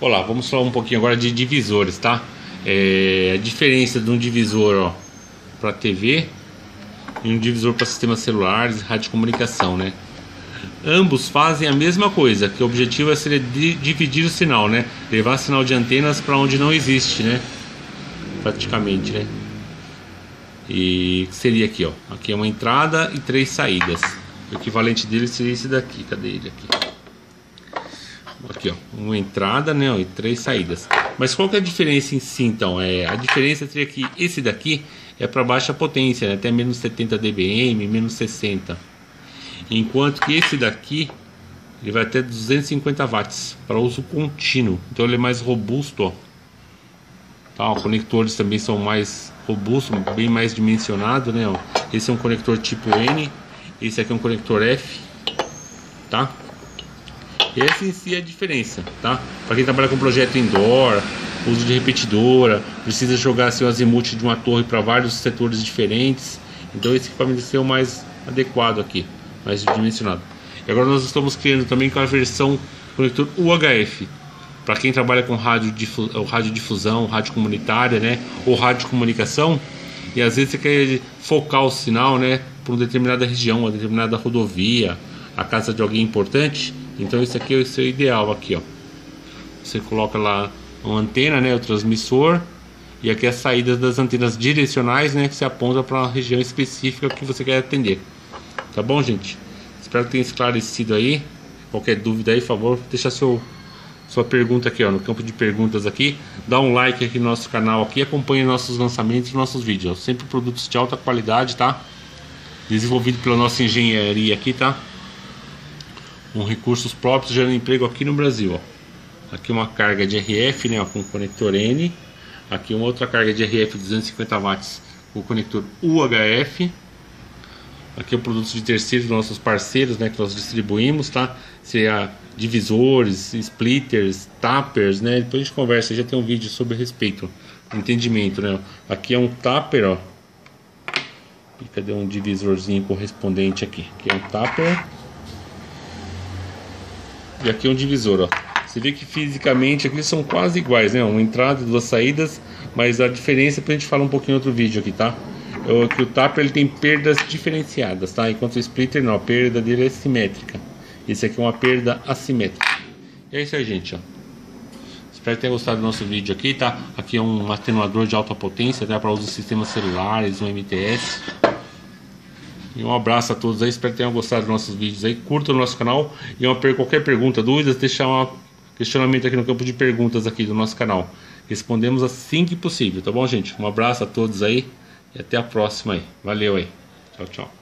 Olá, vamos falar um pouquinho agora de divisores, tá? É, a diferença de um divisor para TV e um divisor para sistemas celulares e radiocomunicação, né? Ambos fazem a mesma coisa, que o objetivo é ser dividir o sinal, né? Levar sinal de antenas para onde não existe, né? Praticamente, né? E seria aqui, ó. Aqui é uma entrada e três saídas. O equivalente dele seria esse daqui. Cadê ele aqui? Aqui, ó, uma entrada, né, ó, e três saídas. Mas qual que é a diferença em si, então? É, a diferença seria que esse daqui é para baixa potência, né, até menos 70 dBm, menos 60. Enquanto que esse daqui ele vai até 250 watts para uso contínuo. Então ele é mais robusto, ó. Tá, os conectores também são mais robustos, bem mais dimensionado, né? Ó. Esse é um conector tipo N, esse aqui é um conector F, tá? Essa em si é a diferença, tá? Para quem trabalha com projeto indoor, uso de repetidora, precisa jogar assim, o azimuth de uma torre para vários setores diferentes. Então esse equipamento é o mais adequado aqui, mais dimensionado. E agora nós estamos criando também com a versão conector UHF. Para quem trabalha com rádio, difu rádio difusão, rádio comunitária, né? Ou rádio comunicação, e às vezes você quer focar o sinal, né? Para uma determinada região, uma determinada rodovia, a casa de alguém importante. Então esse aqui é o seu ideal aqui, ó. Você coloca lá uma antena, né, o transmissor e aqui as saídas das antenas direcionais, né, que se aponta para uma região específica que você quer atender. Tá bom, gente? Espero que tenha esclarecido aí. Qualquer dúvida aí, por favor, deixa seu sua pergunta aqui, ó, no campo de perguntas aqui. Dá um like aqui no nosso canal aqui, acompanhe nossos lançamentos, nossos vídeos. Sempre produtos de alta qualidade, tá? Desenvolvido pela nossa engenharia aqui, tá? Com recursos próprios gerando emprego aqui no Brasil. Ó. Aqui uma carga de RF né, ó, com conector N. Aqui uma outra carga de RF 250 watts com conector UHF. Aqui é o produto de terceiros nossos parceiros né, que nós distribuímos, tá? Seria divisores, splitters, tappers, né? Depois a gente conversa, já tem um vídeo sobre respeito, entendimento, né? Aqui é um tapper, ó. E cadê um divisorzinho correspondente aqui? Aqui é um tapper. E aqui é um divisor, ó. Você vê que fisicamente aqui são quase iguais, né? Uma entrada, duas saídas, mas a diferença pra gente falar um pouquinho em outro vídeo aqui, tá? É que o tapa ele tem perdas diferenciadas, tá? Enquanto o splitter não, a perda dele é simétrica. Esse aqui é uma perda assimétrica. E é isso aí, gente, ó. Espero que tenha gostado do nosso vídeo aqui, tá? Aqui é um atenuador de alta potência, tá? Para uso sistemas celulares, um MTS. E um abraço a todos aí, espero que tenham gostado dos nossos vídeos aí. Curta o nosso canal e uma, qualquer pergunta, dúvidas, deixar um questionamento aqui no campo de perguntas aqui do nosso canal. Respondemos assim que possível, tá bom, gente? Um abraço a todos aí e até a próxima aí. Valeu aí. Tchau, tchau.